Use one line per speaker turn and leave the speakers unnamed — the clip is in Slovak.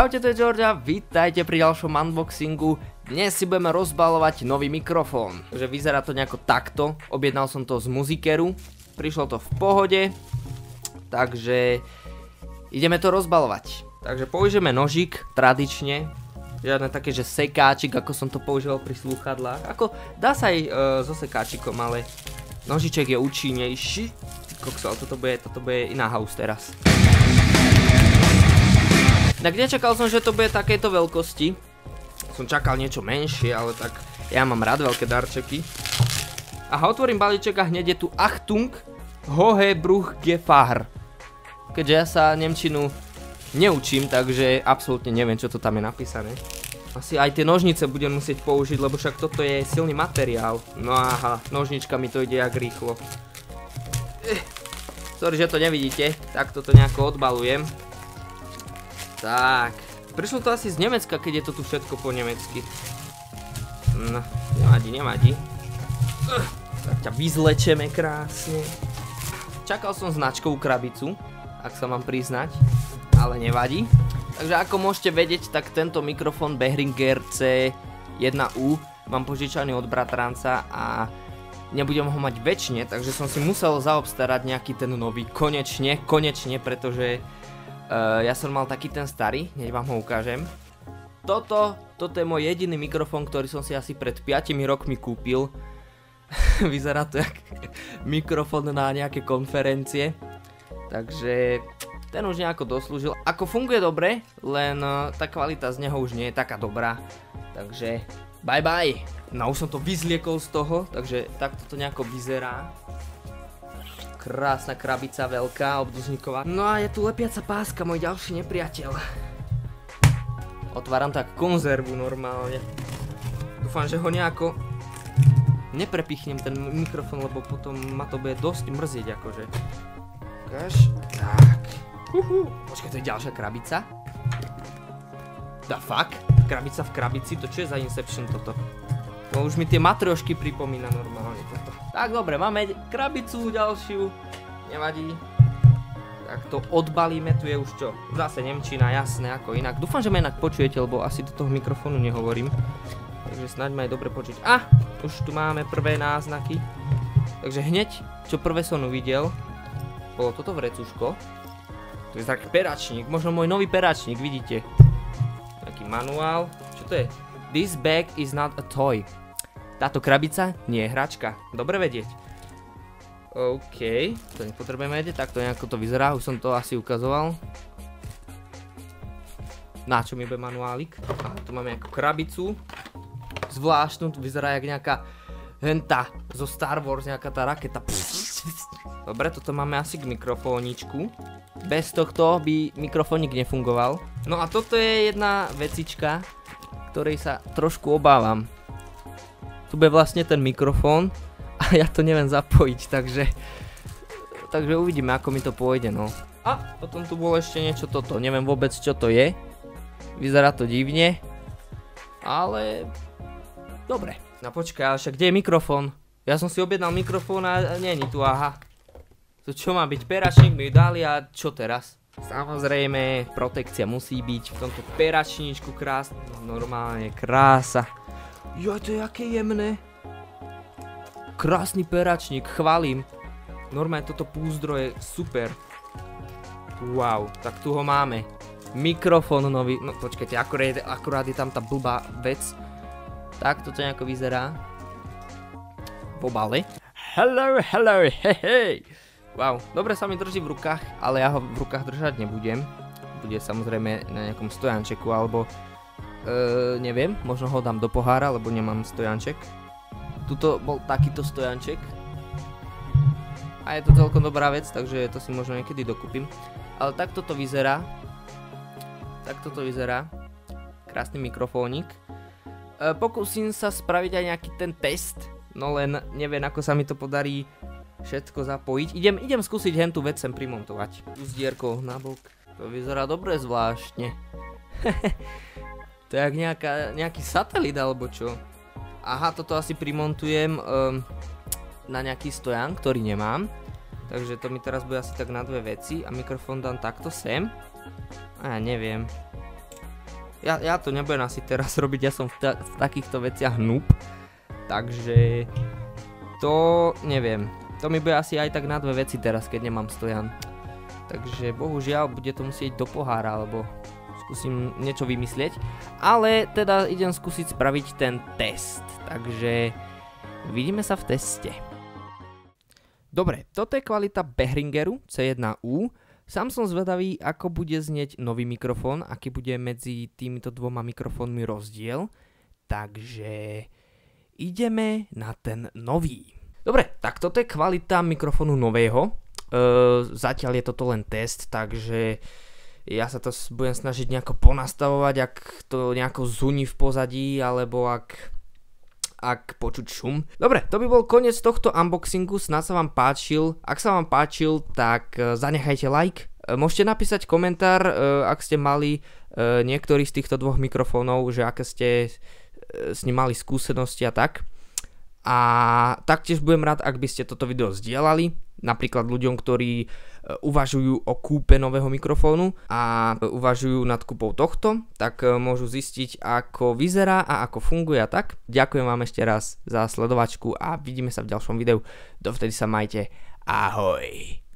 Čaute, to je Georgia, vítajte pri ďalšom unboxingu. Dnes si budeme rozbalovať nový mikrofón. Takže vyzerá to nejako takto. Objednal som to z muzikeru. Prišlo to v pohode. Takže ideme to rozbalovať. Takže použijeme nožík, tradične. Žiadne také, že sekáčik, ako som to používal pri slúchadlách. Ako, dá sa aj e, so sekáčikom, ale nožiček je účinnejší. Ty toto bude, toto bude iná house teraz. Tak nečakal som, že to bude takéto veľkosti. Som čakal niečo menšie, ale tak ja mám rád veľké darčeky. Aha, otvorím balíček a hneď je tu Achtung Hohe Bruch Gefahr. Keďže ja sa Nemčinu neučím, takže absolútne neviem, čo to tam je napísané. Asi aj tie nožnice budem musieť použiť, lebo však toto je silný materiál. No aha, nožnička mi to ide jak rýchlo. Eh, sorry, že to nevidíte, tak toto nejako odbalujem. Tak. Prišlo to asi z Nemecka, keď je to tu všetko po nemecky. No, nevadí, nevadí. Tak ťa vyzlečeme krásne. Čakal som značkovú krabicu, ak sa mám priznať, ale nevadí. Takže ako môžete vedieť, tak tento mikrofón Behringer C1U mám požičaný od bratranca a nebudem ho mať väčšine, takže som si musel zaobstarať nejaký ten nový, konečne, konečne, pretože Uh, ja som mal taký ten starý, hneď vám ho ukážem. Toto, toto je môj jediný mikrofón, ktorý som si asi pred 5 rokmi kúpil. Vyzerá to jak mikrofón na nejaké konferencie. Takže ten už nejako doslúžil. Ako funguje dobre, len uh, tá kvalita z neho už nie je taká dobrá. Takže bye bye. No už som to vyzliekol z toho, takže takto to nejako vyzerá. Krásna krabica, veľká, obduzníková. No a je tu lepiaca páska, môj ďalší nepriateľ. Otváram tak konzervu normálne. Dúfam, že ho nejako neprepichnem ten mikrofón, lebo potom ma to bude dosť mrzieť akože. Ukáž. Tak. Uhu. Počkaj, to je ďalšia krabica. Da fuck? Krabica v krabici? To čo je za Inception toto? No už mi tie matriošky pripomína normálne toto. Tak dobre, máme krabicu ďalšiu. Nevadí. Tak to odbalíme, tu je už čo? Zase Nemčina, jasné, ako inak. Dúfam, že ma inak počujete, lebo asi do toho mikrofónu nehovorím. Takže snáď ma aj dobre počuť. A, už tu máme prvé náznaky. Takže hneď, čo prvé som uvidel, bolo toto vrecuško. To je taký peračník, možno môj nový peračník, vidíte. Taký manuál. Čo to je? This bag is not a toy. Táto krabica nie je hračka. Dobre vedieť. OK, to nepotrebujeme vedieť, takto nejako to vyzerá, už som to asi ukazoval. Na čo mi bude manuálik? Aha, tu máme nejakú krabicu. Zvláštnu, vyzerá jak nejaká henta zo Star Wars, nejaká tá raketa. Dobre, toto máme asi k mikrofóničku. Bez tohto by mikrofónik nefungoval. No a toto je jedna vecička, ktorej sa trošku obávam tu bude vlastne ten mikrofón a ja to neviem zapojiť, takže takže uvidíme ako mi to pôjde no. A potom tu bolo ešte niečo toto, neviem vôbec čo to je. Vyzerá to divne, ale dobre. No počkaj, ale však kde je mikrofón? Ja som si objednal mikrofón a není tu, aha. To čo má byť, peračník mi dali a čo teraz? Samozrejme, protekcia musí byť v tomto peračníčku krásne, normálne krása. Jo, to je aké jemné. Krásny peračník, chvalím. Normálne toto púzdro je super. Wow, tak tu ho máme. Mikrofón nový, no počkajte, akurát, akurát je tam tá blbá vec. Tak toto nejako vyzerá. V obale. Hello, hello, hej, hej. Wow, dobre sa mi drží v rukách, ale ja ho v rukách držať nebudem. Bude samozrejme na nejakom stojančeku alebo Uh, neviem, možno ho dám do pohára, lebo nemám stojanček. Tuto bol takýto stojanček. A je to celkom dobrá vec, takže to si možno niekedy dokúpim. Ale takto to vyzerá. Takto to vyzerá. Krásny mikrofónik. Uh, pokúsim sa spraviť aj nejaký ten test, no len neviem ako sa mi to podarí všetko zapojiť. Idem, idem skúsiť hentu vec sem primontovať. S dierkou na bok. To vyzerá dobre zvláštne. To je jak nejaká, nejaký satelit alebo čo. Aha, toto asi primontujem um, na nejaký stojan, ktorý nemám. Takže to mi teraz bude asi tak na dve veci a mikrofón dám takto sem. A ja neviem. Ja, ja to nebudem asi teraz robiť, ja som v, ta- v takýchto veciach noob. Takže to neviem. To mi bude asi aj tak na dve veci teraz, keď nemám stojan. Takže bohužiaľ bude to musieť do pohára, alebo skúsim niečo vymyslieť. Ale teda idem skúsiť spraviť ten test. Takže vidíme sa v teste. Dobre, toto je kvalita Behringeru C1U. Sám som zvedavý, ako bude znieť nový mikrofón, aký bude medzi týmito dvoma mikrofónmi rozdiel. Takže ideme na ten nový. Dobre, tak toto je kvalita mikrofónu nového. E, zatiaľ je toto len test, takže ja sa to budem snažiť nejako ponastavovať, ak to nejako zuní v pozadí, alebo ak ak počuť šum. Dobre, to by bol koniec tohto unboxingu, snad sa vám páčil. Ak sa vám páčil, tak e, zanechajte like. E, môžete napísať komentár, e, ak ste mali niektorý z týchto dvoch mikrofónov, že aké ste s ním mali skúsenosti a tak. A taktiež budem rád, ak by ste toto video zdieľali, napríklad ľuďom, ktorí E, uvažujú o kúpe nového mikrofónu a uvažujú nad kúpou tohto, tak e, môžu zistiť, ako vyzerá a ako funguje a tak. Ďakujem vám ešte raz za sledovačku a vidíme sa v ďalšom videu. Dovtedy sa majte. Ahoj.